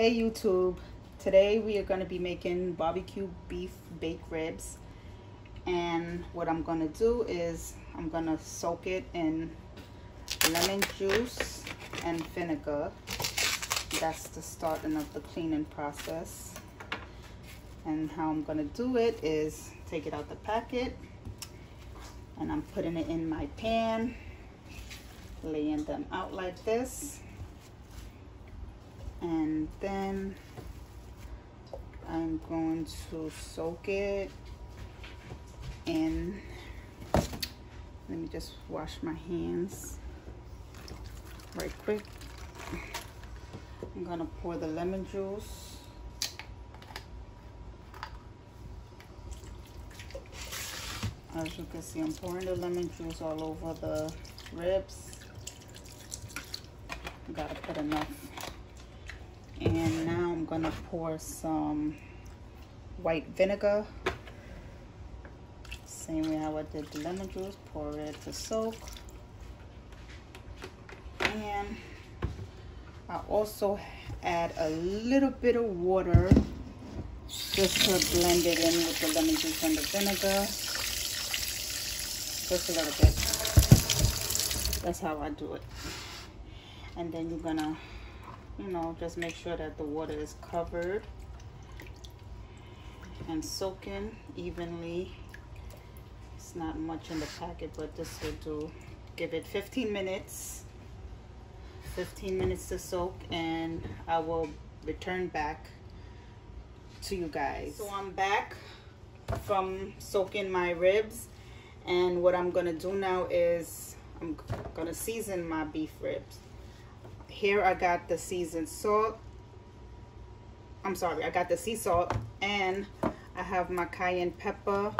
Hey YouTube, today we are going to be making barbecue beef baked ribs and what I'm going to do is I'm going to soak it in lemon juice and vinegar. That's the starting of the cleaning process. And how I'm going to do it is take it out the packet and I'm putting it in my pan, laying them out like this and then I'm going to soak it in let me just wash my hands right quick. I'm gonna pour the lemon juice. As you can see I'm pouring the lemon juice all over the ribs. Gotta put enough gonna pour some white vinegar. Same way how I did the lemon juice pour it to soak. And I also add a little bit of water just to blend it in with the lemon juice and the vinegar. Just a little bit. That's how I do it. And then you're gonna you know just make sure that the water is covered and soaking evenly. It's not much in the packet but this will do. Give it 15 minutes. 15 minutes to soak and I will return back to you guys. So I'm back from soaking my ribs and what I'm gonna do now is I'm gonna season my beef ribs here I got the seasoned salt. I'm sorry, I got the sea salt and I have my cayenne pepper.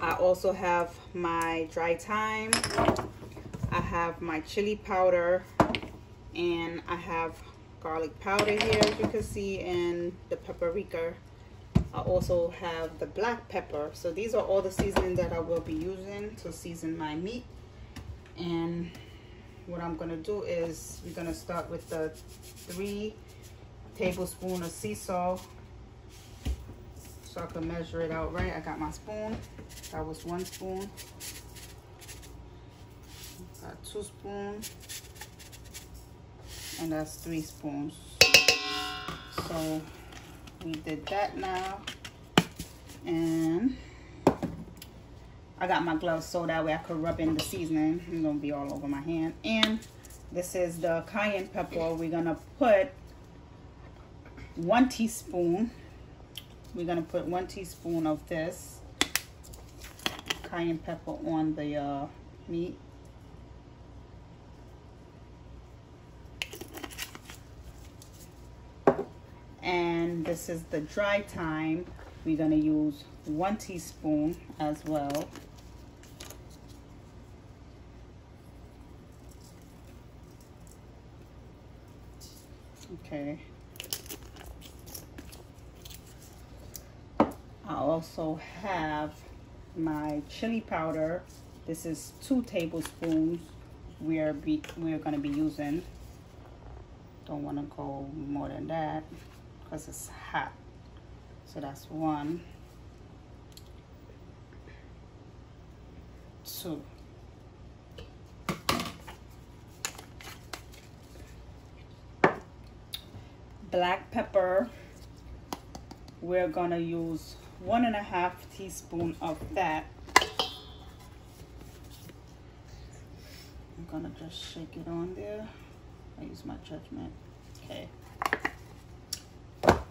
I also have my dry thyme. I have my chili powder and I have garlic powder here as you can see and the paprika. I also have the black pepper. So these are all the seasoning that I will be using to season my meat. And what I'm gonna do is we're gonna start with the three tablespoon of sea salt so I can measure it out right. I got my spoon. That was one spoon. Got two spoons. And that's three spoons. So we did that now. And I got my gloves so that way I could rub in the seasoning. It's gonna be all over my hand. And this is the cayenne pepper. We're gonna put one teaspoon. We're gonna put one teaspoon of this cayenne pepper on the uh, meat. And this is the dry thyme. We're gonna use one teaspoon as well. Okay. I also have my chili powder. This is two tablespoons we are be we're gonna be using. Don't wanna go more than that because it's hot. So that's one. Two. Black pepper. We're gonna use one and a half teaspoon of that. I'm gonna just shake it on there. I use my judgment. Okay.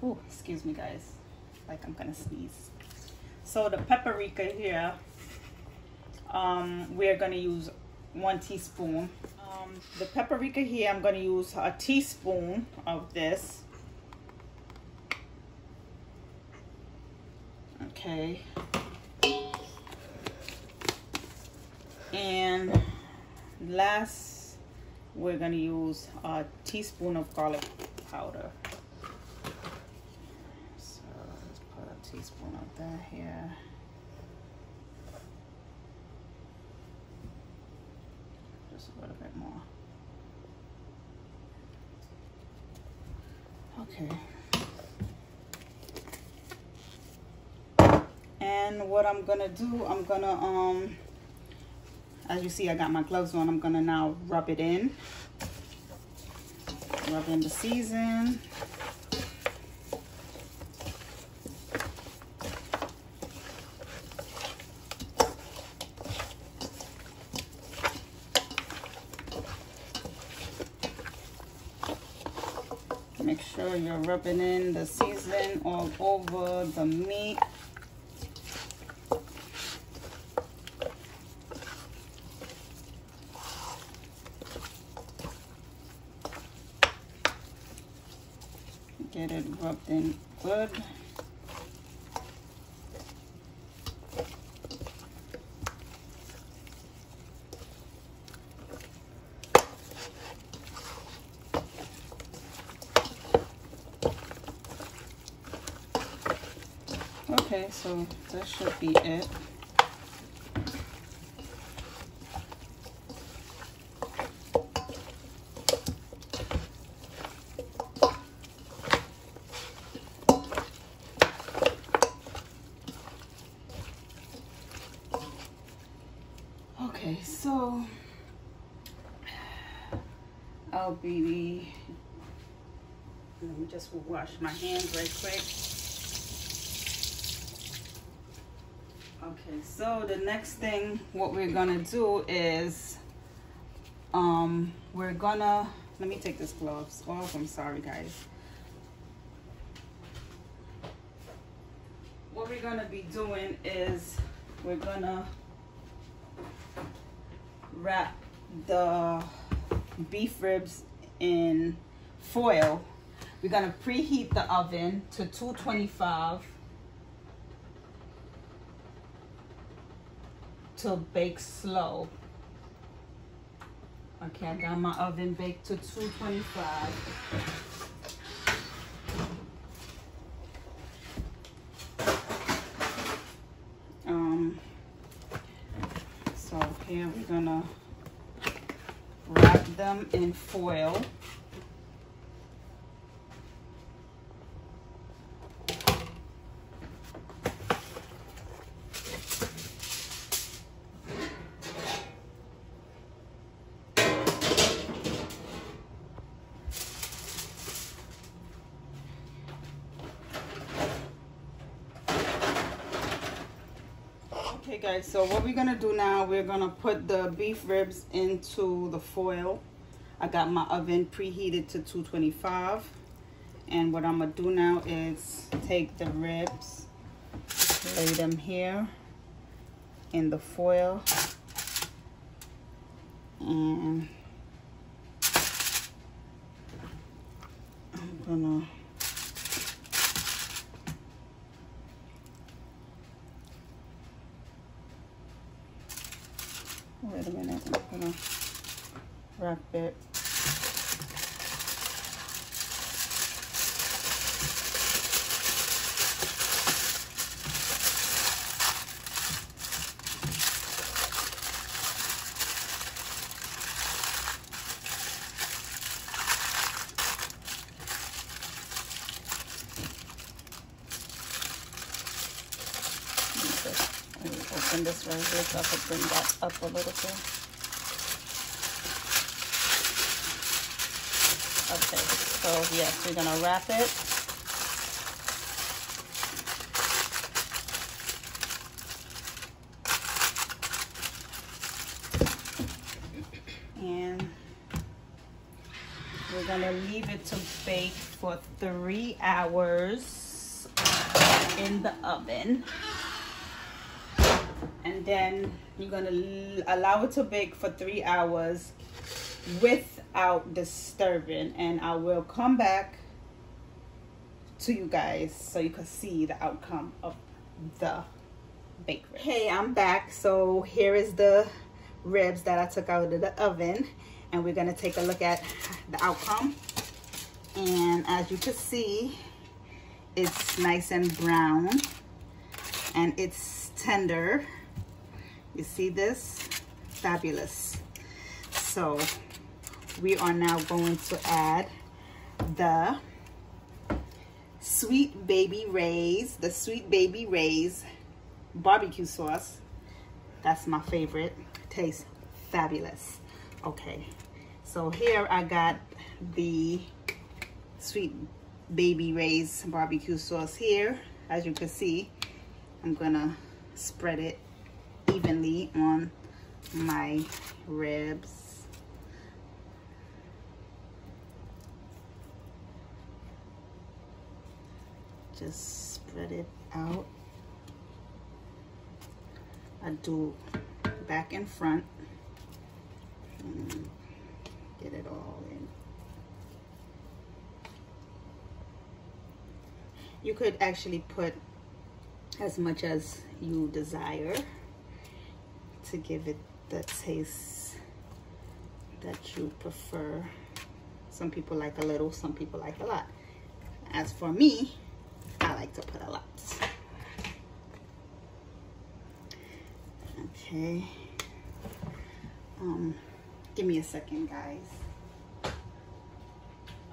Oh excuse me guys. Like I'm gonna sneeze. So the paprika here um, we're gonna use one teaspoon. Um, the paprika here I'm gonna use a teaspoon of this okay. And last we're gonna use a teaspoon of garlic powder. So let's put a teaspoon of that here. Just a little bit more. Okay. And what I'm gonna do, I'm gonna, um, as you see, I got my gloves on. I'm gonna now rub it in. Rub in the season. Make sure you're rubbing in the seasoning all over the meat. Get it rubbed in good. Okay, so that should be it. Okay, so I'll be, wash my hands right quick. Okay, so the next thing, what we're gonna do is, um, we're gonna, let me take this gloves off, I'm sorry guys. What we're gonna be doing is, we're gonna wrap the beef ribs in foil. We're gonna preheat the oven to 225 to bake slow. Okay, I got my oven baked to 225. Um, so here we're gonna wrap them in foil. Okay guys, so what we're gonna do now, we're gonna put the beef ribs into the foil. I got my oven preheated to 225. And what I'm gonna do now is take the ribs, lay them here in the foil. And I'm gonna Wait a minute, I'm gonna wrap it. Open this right here so I can bring that up a little bit. Okay, so yes, we're gonna wrap it. And we're gonna leave it to bake for three hours in the oven and then you're gonna allow it to bake for three hours without disturbing and I will come back to you guys so you can see the outcome of the bake ribs. Hey, I'm back. So here is the ribs that I took out of the oven and we're gonna take a look at the outcome. And as you can see, it's nice and brown and it's tender. You see this? Fabulous. So we are now going to add the Sweet Baby Ray's, the Sweet Baby Ray's barbecue sauce. That's my favorite. Tastes fabulous. Okay, so here I got the Sweet Baby Ray's barbecue sauce here. As you can see, I'm gonna spread it evenly on my ribs. Just spread it out. I do back and front. Get it all in. You could actually put as much as you desire to give it the taste that you prefer. Some people like a little, some people like a lot. As for me, I like to put a lot. Okay. Um, give me a second, guys.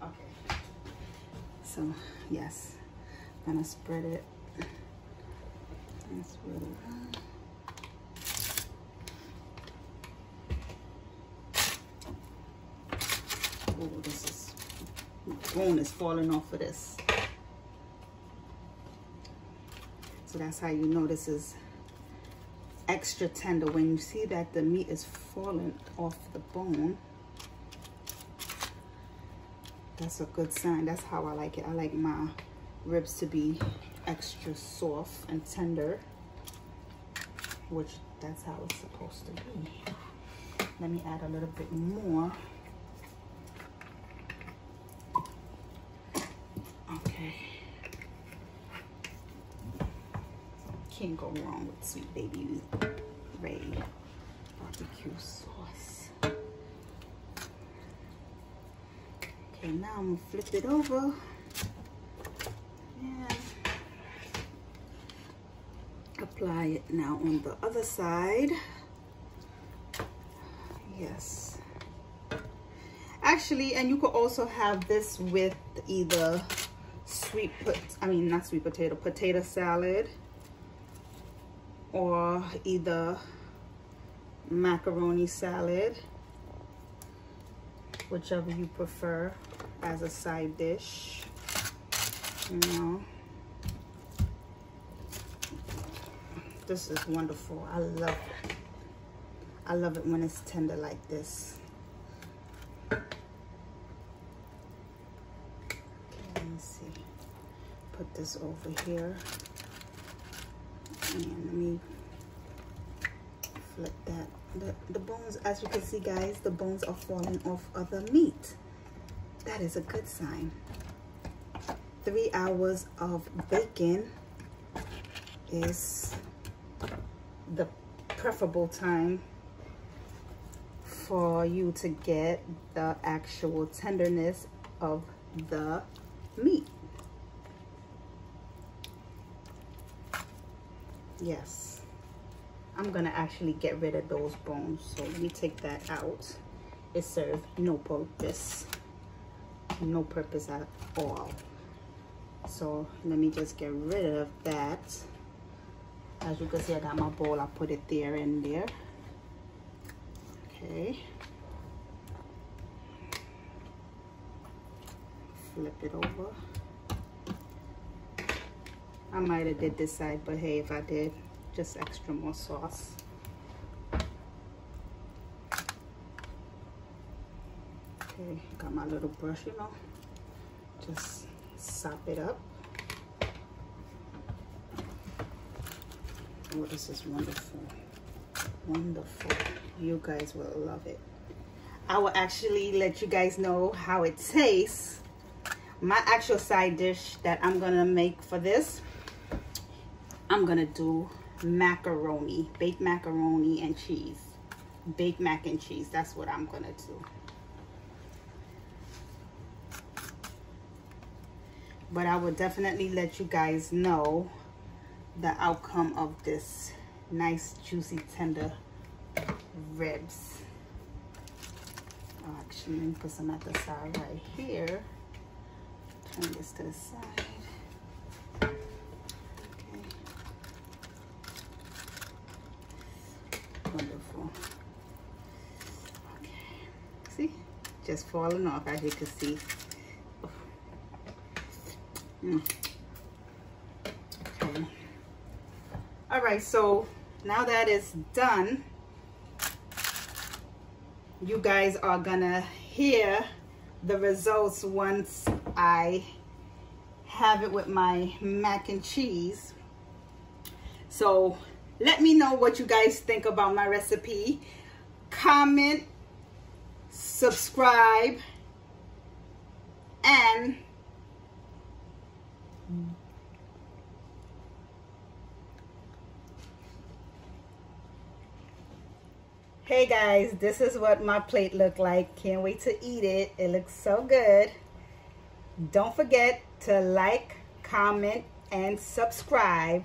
Okay. So, yes, I'm gonna spread it. That's really well. Oh, this is bone is falling off of this. So that's how you know this is extra tender. When you see that the meat is falling off the bone, that's a good sign. That's how I like it. I like my ribs to be extra soft and tender, which that's how it's supposed to be. Let me add a little bit more. Okay. Can't go wrong with Sweet Baby Ray barbecue sauce. Okay, now I'm gonna flip it over. And apply it now on the other side. Yes. Actually, and you could also have this with either sweet I mean not sweet potato, potato salad or either macaroni salad whichever you prefer as a side dish you know. This is wonderful. I love it. I love it when it's tender like this. Okay, let me see. Put this over here and let me flip that. The, the bones as you can see guys the bones are falling off of the meat. That is a good sign. Three hours of bacon is the preferable time for you to get the actual tenderness of the meat yes. I'm gonna actually get rid of those bones so let me take that out. It served no purpose. No purpose at all. So let me just get rid of that. As you can see I got my bowl I put it there and there. Okay. Flip it over I might have did this side, but hey, if I did, just extra more sauce. Okay, got my little brush, you know, just sop it up. Oh, this is wonderful. Wonderful. You guys will love it. I will actually let you guys know how it tastes. My actual side dish that I'm gonna make for this I'm gonna do macaroni, baked macaroni and cheese. Baked mac and cheese, that's what I'm gonna do. But I will definitely let you guys know the outcome of this nice, juicy, tender ribs. Oh, actually, let me put some at the side right here. Turn this to the side. beautiful. Okay, see, just falling off as you can see. Mm. Okay. All right, so now that is done, you guys are gonna hear the results once I have it with my mac and cheese. So let me know what you guys think about my recipe. Comment, subscribe, and Hey guys, this is what my plate looked like. Can't wait to eat it. It looks so good. Don't forget to like, comment, and subscribe.